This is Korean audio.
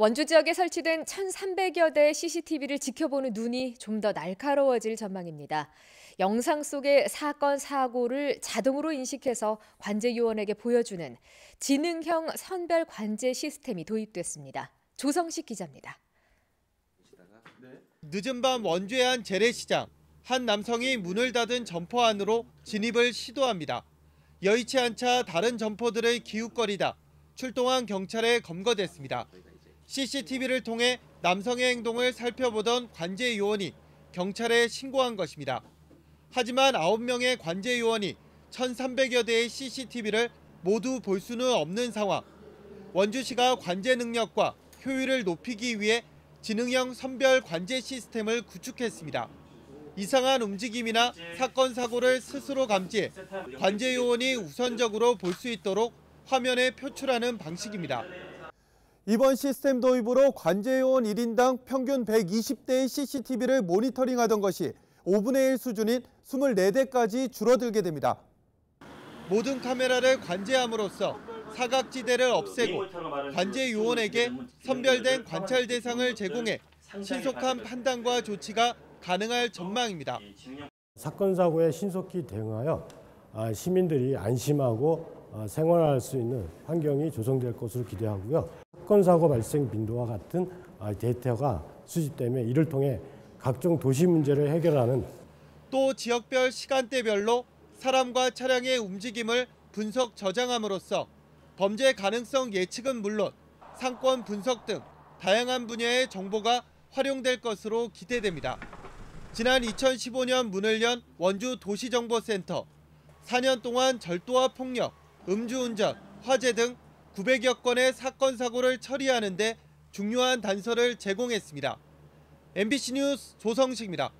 원주 지역에 설치된 1,300여 대의 CCTV를 지켜보는 눈이 좀 더 날카로워질 전망입니다. 영상 속의 사건, 사고를 자동으로 인식해서 관제 요원에게 보여주는 지능형 선별 관제 시스템이 도입됐습니다. 조성식 기자입니다. 늦은 밤 원주의 한 재래시장. 한 남성이 문을 닫은 점포 안으로 진입을 시도합니다. 여의치 않자 다른 점포들을 기웃거리다 출동한 경찰에 검거됐습니다. CCTV를 통해 남성의 행동을 살펴보던 관제 요원이 경찰에 신고한 것입니다. 하지만 9명의 관제 요원이 1,300여 대의 CCTV를 모두 볼 수는 없는 상황. 원주시가 관제 능력과 효율을 높이기 위해 지능형 선별 관제 시스템을 구축했습니다. 이상한 움직임이나 사건 사고를 스스로 감지해 관제 요원이 우선적으로 볼 수 있도록 화면에 표출하는 방식입니다. 이번 시스템 도입으로 관제 요원 1인당 평균 120대의 CCTV를 모니터링하던 것이 5분의 1 수준인 24대까지 줄어들게 됩니다. 모든 카메라를 관제함으로써 사각지대를 없애고 관제 요원에게 선별된 관찰 대상을 제공해 신속한 판단과 조치가 가능할 전망입니다. 사건 사고에 신속히 대응하여 아, 시민들이 안심하고 어, 생활할 수 있는 환경이 조성될 것으로 기대하고요. 사건 사고 발생 빈도와 같은 아, 데이터가 수집되며 이를 통해 각종 도시 문제를 해결하는 또 지역별 시간대별로 사람과 차량의 움직임을 분석 저장함으로써 범죄 가능성 예측은 물론 상권 분석 등 다양한 분야의 정보가 활용될 것으로 기대됩니다. 지난 2015년 문을 연 원주 도시정보센터 4년 동안 절도와 폭력, 음주운전, 화재 등 900여 건의 사건 사고를 처리하는 데 중요한 단서를 제공했습니다. MBC 뉴스 조성식입니다.